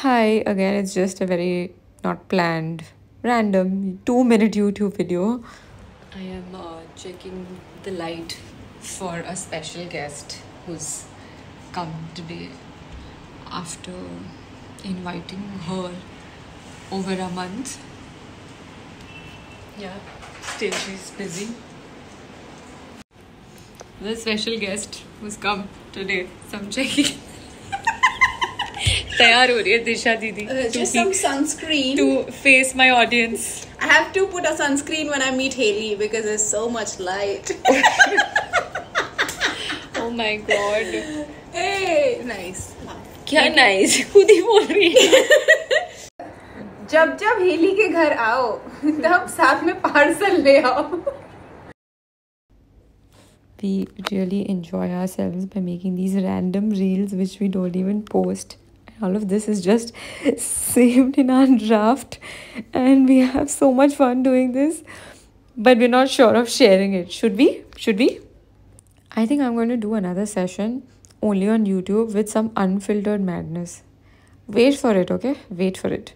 Hi, again, it's just a very not planned, random two minute YouTube video. I am uh, checking the light for a special guest who's come today after inviting her over a month. Yeah, still she's busy. The special guest who's come today, so I'm checking. तैयार हो रही है दिशा दीदी। To sunscreen to face my audience I have to put a sunscreen when I meet Hailey because is so much light oh god nice क्या nice खुद ही बोल रही है। जब जब हेली के घर आओ तब साथ में पार्सल ले आओ। We really enjoy ourselves by making these random reels which we don't even post. All of this is just saved in our draft and we have so much fun doing this but we're not sure of sharing it. Should we? Should we? I think i'm going to do another session only on youtube with some unfiltered madness. Wait for it okay? Wait for it